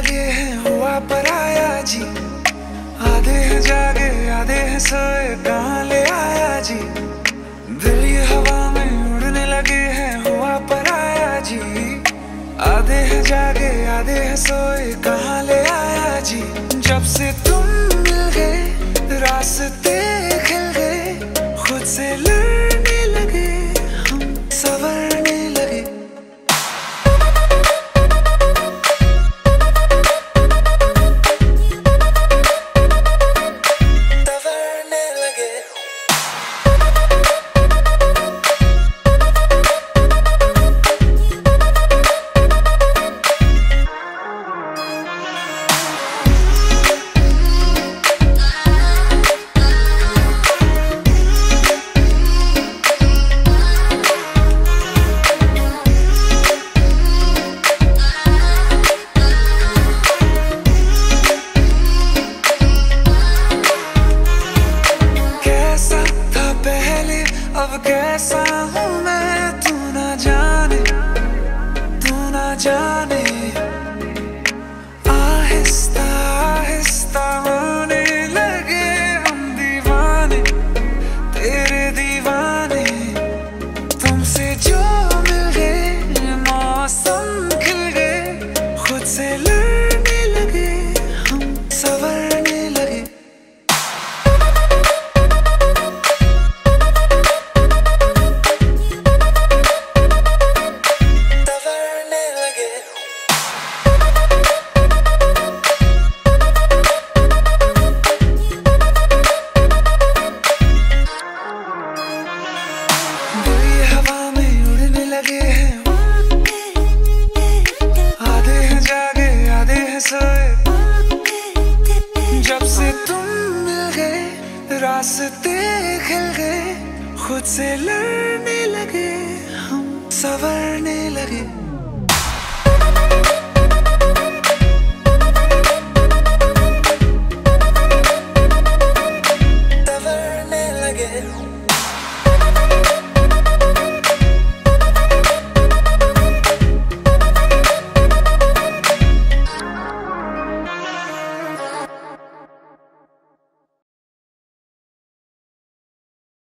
लगे हैं हुआ पराया जी। आधे हैं जागे, आधे हैं सोए, कहा ले आया जी? दिल ये हवा में उड़ने लगे हैं, हुआ पर आया जी। आधे हैं जागे, आधे हैं सोए, कहा ले आया जी? जब से अब कैसा हूँ मैं? तू ना जाने तू ना जाने। रास्ते खिल गए खुद से लड़ने लगे हम सवरने लगे। सवरने लगे।